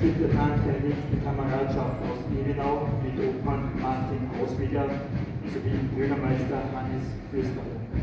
Weiters geht der Tag Kameradschaft aus Ebenau mit Obmann Martin Auswieder sowie Bürgermeister Hannes Fürsterl.